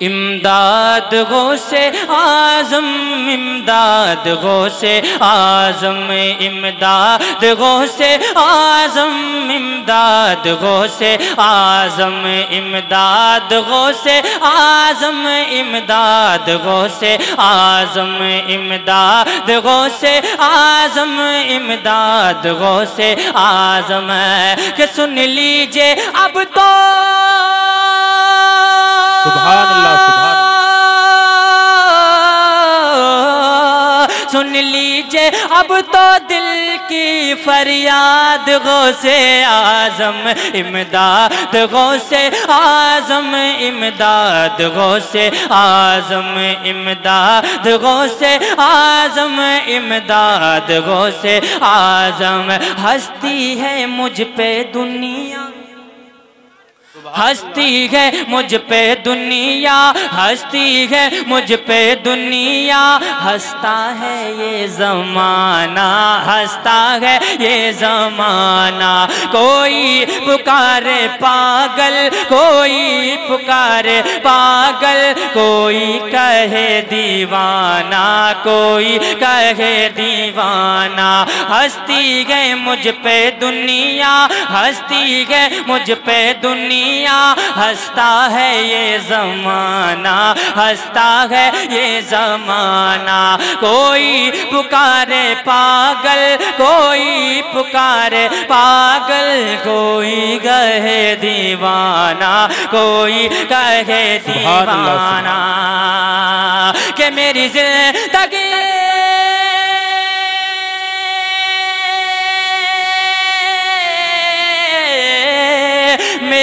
इमदाद गो से आज़म, इमदाद गो से आज़म, इमदाद गो से आज़म, इमदाद गो से आज़म, इमदाद गो से आज़म, इमदाद गो से आज़म, इमदाद गो से आज़म, इमदाद गो से आज़म। के सुन लीजिए अब तो सुन लीजिए, अब तो दिल की फरियाद गो से आज़म इमदाद गो से आज़म इमदाद गो से आज़म इमदाद गो से आज़म इमदाद गो से आज़म। हस्ती है मुझ पे दुनिया। हस्ती है मुझ पे दुनिया, हस्ती है मुझ पे दुनिया। हंसता है ये जमाना, हंसता है ये जमाना। कोई पुकारे पागल, कोई पुकारे पागल। कोई कहे दीवाना, कोई कहे दीवाना। हस्ती है मुझ पे दुनिया, हस्ती है मुझ पे दुनिया। दुनिया हंसता है ये जमाना हंसता है ये जमाना। कोई पुकारे पागल कोई पुकारे पागल कोई कहे दीवाना कोई कहे दीवाना। के मेरी ज़िंदगी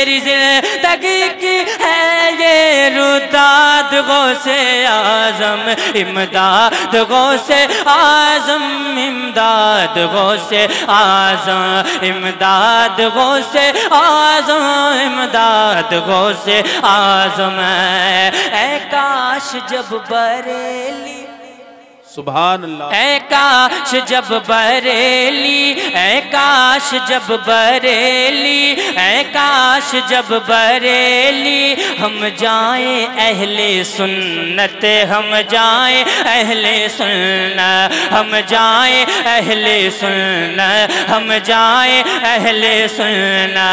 मेरी ज़िंदगी की है ये रुदाद गो से आज़म, इमदाद गो से आज़म, इमदाद गो से आज़म, इमदाद गो से आज़म, इमदाद गो से आज़म। ए काश जब बरेली ऐ काश जब बरेली काश जब बरेली काश जब बरेली, हम जाए अहले सुन्नत, हम जाए अहले सुन्न हम जाए अहले सुन्न हम जाए अहले सुन्न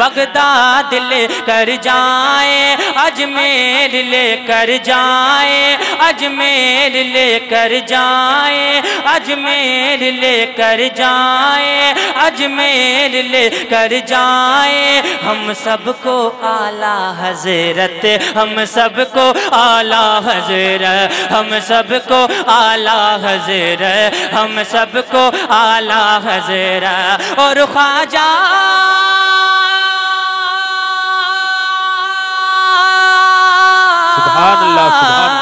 बगदाद ले कर जाए, अजमेर ले कर जाए, अजमेर ले कर जाए, अजमेर लेकर जाए, अजमेर लेकर जाए। हम सबको आला हज़रत, हम सबको आला हज़रत हम सबको आला हज़रत हम सबको आला हज़रत और ख्वाजा, सुभान अल्लाह, सुभान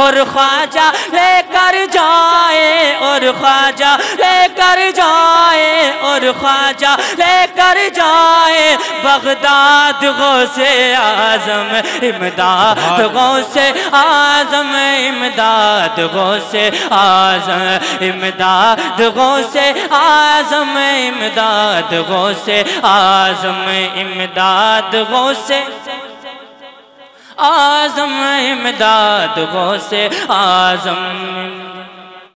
और ख्वाजा लेकर जाए और ख्वाजा लेकर जाए और ख्वाजा लेकर जाए। बगदाद गो से आज़म इमदाद गो से आज़म इमदाद गो से आज़म इमदाद गो से आज़म इमदाद गो से आज़म इमदाद गो से आज़म इमदाद गो से आज़म